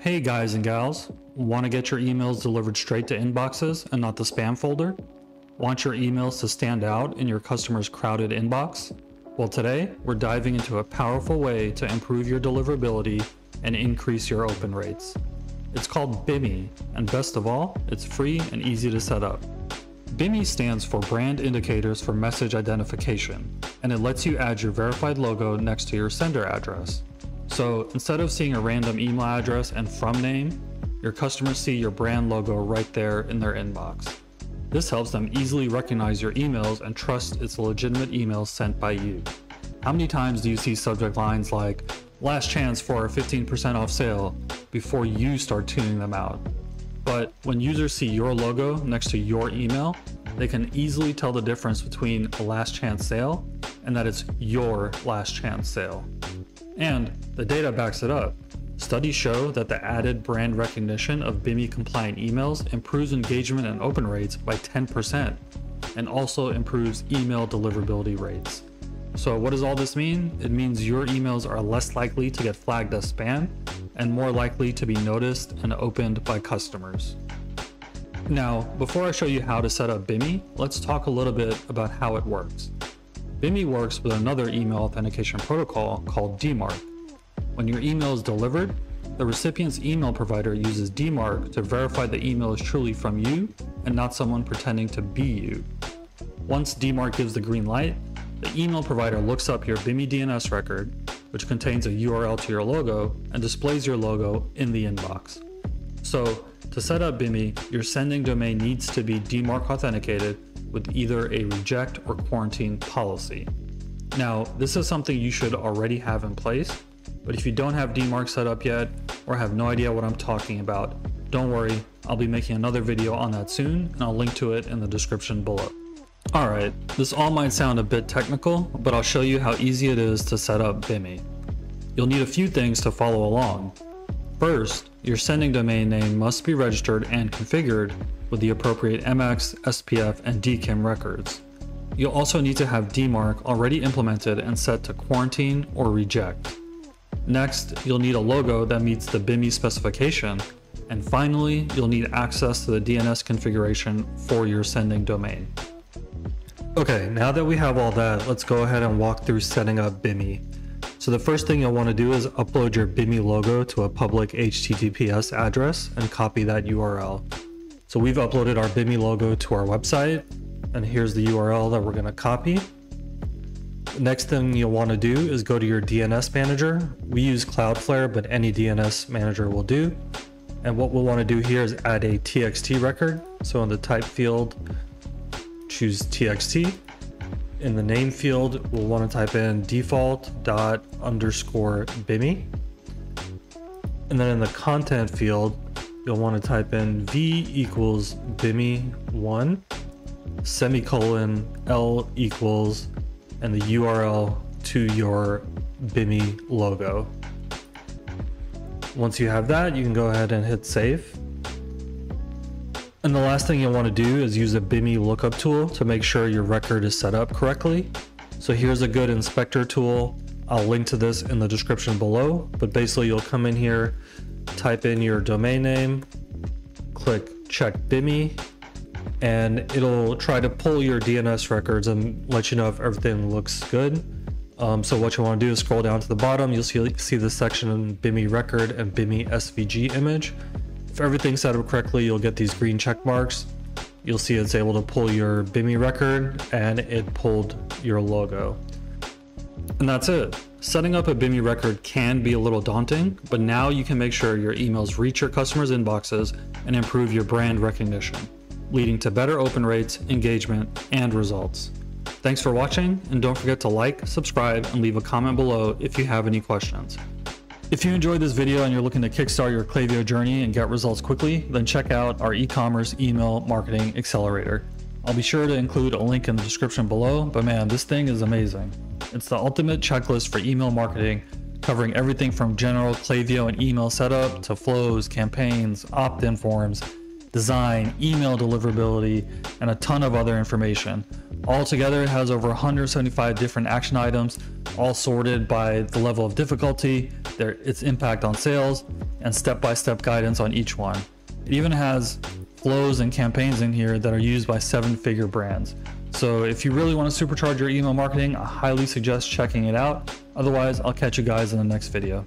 Hey guys and gals, want to get your emails delivered straight to inboxes and not the spam folder? Want your emails to stand out in your customer's crowded inbox? Well, today we're diving into a powerful way to improve your deliverability and increase your open rates. It's called BIMI, and best of all, it's free and easy to set up. BIMI stands for Brand Indicators for Message Identification, and it lets you add your verified logo next to your sender address. So instead of seeing a random email address and from name, your customers see your brand logo right there in their inbox. This helps them easily recognize your emails and trust it's a legitimate email sent by you. How many times do you see subject lines like, last chance for a 15% off sale before you start tuning them out? But when users see your logo next to your email, they can easily tell the difference between a last chance sale and that it's your last chance sale. And the data backs it up. Studies show that the added brand recognition of BIMI compliant emails improves engagement and open rates by 10% and also improves email deliverability rates. So, what does all this mean? It means your emails are less likely to get flagged as spam and more likely to be noticed and opened by customers. Now, before I show you how to set up BIMI, let's talk a little bit about how it works. BIMI works with another email authentication protocol called DMARC. When your email is delivered, the recipient's email provider uses DMARC to verify the email is truly from you and not someone pretending to be you. Once DMARC gives the green light, the email provider looks up your BIMI DNS record, which contains a URL to your logo, and displays your logo in the inbox. So, to set up BIMI, your sending domain needs to be DMARC authenticated with either a reject or quarantine policy. Now, this is something you should already have in place, but if you don't have DMARC set up yet or have no idea what I'm talking about, don't worry, I'll be making another video on that soon and I'll link to it in the description below. Alright, this all might sound a bit technical, but I'll show you how easy it is to set up BIMI. You'll need a few things to follow along. First, your sending domain name must be registered and configured with the appropriate MX, SPF, and DKIM records. You'll also need to have DMARC already implemented and set to quarantine or reject. Next, you'll need a logo that meets the BIMI specification. And finally, you'll need access to the DNS configuration for your sending domain. Okay, now that we have all that, let's go ahead and walk through setting up BIMI. So the first thing you'll want to do is upload your BIMI logo to a public HTTPS address and copy that URL. So we've uploaded our BIMI logo to our website and here's the URL that we're going to copy. next thing you'll want to do is go to your DNS manager. We use Cloudflare, but any DNS manager will do. And what we'll want to do here is add a TXT record. So in the type field, choose TXT in the name field, we'll want to type in default dot underscore bimi. And then in the content field, you'll want to type in v equals BIMI1 semicolon l equals and the URL to your BIMI logo. Once you have that, you can go ahead and hit save. And the last thing you'll want to do is use a BIMI lookup tool to make sure your record is set up correctly. So here's a good inspector tool. I'll link to this in the description below, but basically you'll come in here, type in your domain name, click check BIMI, and it'll try to pull your DNS records and let you know if everything looks good. Um, so what you want to do is scroll down to the bottom, you'll see, see the section BIMI record and BIMI SVG image. If everything's set up correctly, you'll get these green check marks. You'll see it's able to pull your BIMI record and it pulled your logo. And that's it. Setting up a BIMI record can be a little daunting, but now you can make sure your emails reach your customers' inboxes and improve your brand recognition, leading to better open rates, engagement, and results. Thanks for watching, and don't forget to like, subscribe, and leave a comment below if you have any questions. If you enjoyed this video and you're looking to kickstart your Klaviyo journey and get results quickly, then check out our e-commerce email marketing accelerator. I'll be sure to include a link in the description below, but man, this thing is amazing. It's the ultimate checklist for email marketing, covering everything from general Klaviyo and email setup to flows, campaigns, opt-in forms, design, email deliverability, and a ton of other information, Altogether, it has over 175 different action items, all sorted by the level of difficulty, their, its impact on sales, and step-by-step guidance on each one. It even has flows and campaigns in here that are used by seven-figure brands. So if you really want to supercharge your email marketing, I highly suggest checking it out. Otherwise, I'll catch you guys in the next video.